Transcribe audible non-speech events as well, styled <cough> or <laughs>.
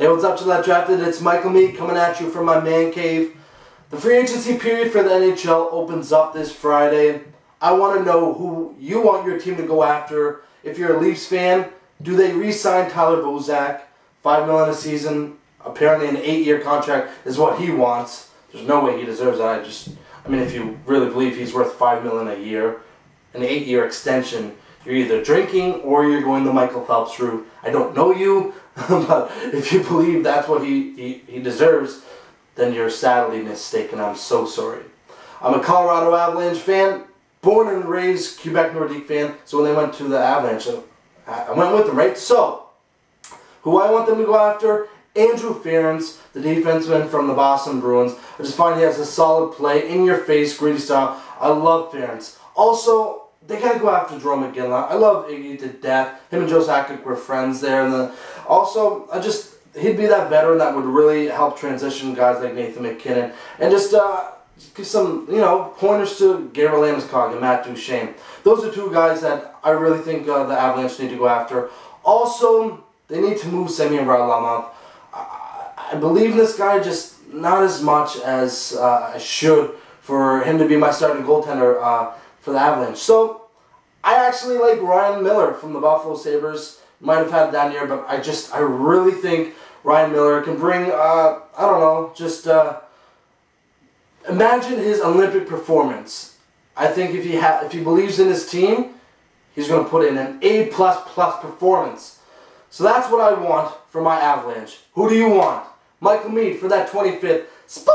Hey, what's up, Gillette Drafted? It's Michael Meade coming at you from my man cave. The free agency period for the NHL opens up this Friday. I want to know who you want your team to go after. If you're a Leafs fan, do they re-sign Tyler Bozak? Five million a season, apparently an eight-year contract is what he wants. There's no way he deserves that. I just, I mean, if you really believe he's worth five million a year, an eight-year extension, you're either drinking or you're going the Michael Phelps route. I don't know you, <laughs> but if you believe that's what he, he, he deserves, then you're sadly mistaken. I'm so sorry. I'm a Colorado Avalanche fan, born and raised Quebec Nordique fan, so when they went to the Avalanche, I went with them, right? So, who I want them to go after, Andrew Ference, the defenseman from the Boston Bruins. I just find he has a solid play, in-your-face, gritty style. I love Ference. Also, they gotta go after Jarome Iginla. I love Iggy to death. Him and Joe Sakic were friends there, and then also I just he'd be that veteran that would really help transition guys like Nathan MacKinnon and just uh, give some you know pointers to Gabriel Landeskog and Matt Duchene. Those are two guys that I really think uh, the Avalanche need to go after. Also, they need to move Semyon Varlamov. I, I believe this guy just not as much as uh, I should for him to be my starting goaltender uh, for the Avalanche. So I actually like Ryan Miller from the Buffalo Sabres. Might have had that year, but I just I really think Ryan Miller can bring uh, I don't know just uh, imagine his Olympic performance. I think if he ha- if he believes in his team, he's going to put in an A plus plus performance. So that's what I want for my Avalanche. Who do you want? Michael Meade for that 25th spot.